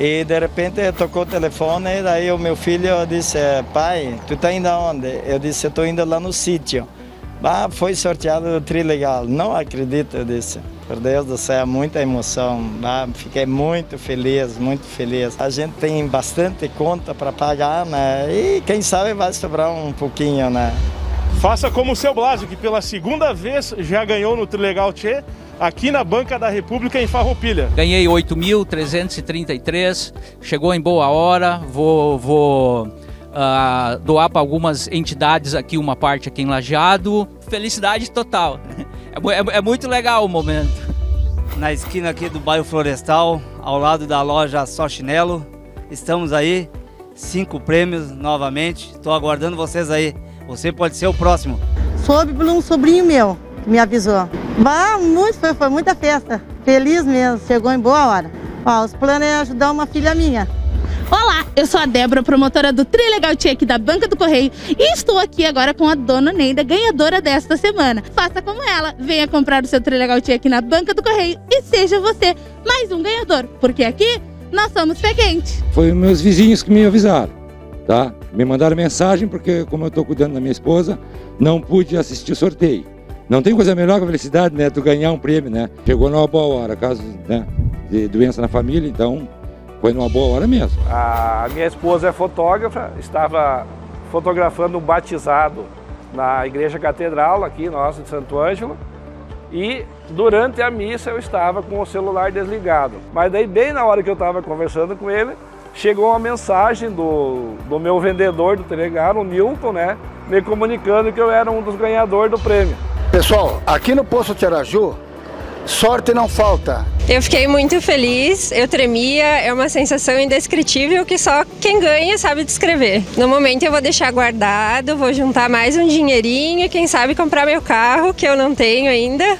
E de repente tocou o telefone, daí o meu filho disse, pai, tu tá indo aonde? Eu disse, eu tô indo lá no sítio. Ah, foi sorteado o Trilegal. Não acredito, eu disse. Por Deus do céu, muita emoção. Ah, fiquei muito feliz, muito feliz. A gente tem bastante conta para pagar, né? E quem sabe vai sobrar um pouquinho, né? Faça como o seu Blasio, que pela segunda vez já ganhou no Trilegal Tchê, aqui na Banca da República em Farroupilha. Ganhei 8.333, chegou em boa hora, vou, vou uh, doar para algumas entidades aqui, uma parte aqui em Lajeado. Felicidade total. É, é, é muito legal o momento. Na esquina aqui do bairro Florestal, ao lado da loja Só Chinelo, estamos aí, cinco prêmios novamente. Estou aguardando vocês aí. Você pode ser o próximo. Soube por um sobrinho meu que me avisou. Bah, muito, foi, foi muita festa. Feliz mesmo, chegou em boa hora. Ó, os planos é ajudar uma filha minha. Olá, eu sou a Débora, promotora do Trilegal aqui da Banca do Correio e estou aqui agora com a dona Neida, ganhadora desta semana. Faça como ela, venha comprar o seu Trilegal aqui na Banca do Correio e seja você mais um ganhador, porque aqui nós somos pé quente. Foi meus vizinhos que me avisaram, tá? Me mandaram mensagem porque como eu estou cuidando da minha esposa, não pude assistir o sorteio. Não tem coisa melhor que a felicidade, né? Tu ganhar um prêmio, né? Chegou numa boa hora, caso né, de doença na família, então foi numa boa hora mesmo. A minha esposa é fotógrafa, estava fotografando um batizado na igreja catedral aqui, nossa, de Santo Ângelo. E durante a missa eu estava com o celular desligado. Mas daí, bem na hora que eu estava conversando com ele, chegou uma mensagem do, do meu vendedor do Telegar, o Newton, né? Me comunicando que eu era um dos ganhadores do prêmio. Pessoal, aqui no Poço Tiaraju, sorte não falta. Eu fiquei muito feliz, eu tremia, é uma sensação indescritível que só quem ganha sabe descrever. No momento eu vou deixar guardado, vou juntar mais um dinheirinho, quem sabe comprar meu carro, que eu não tenho ainda,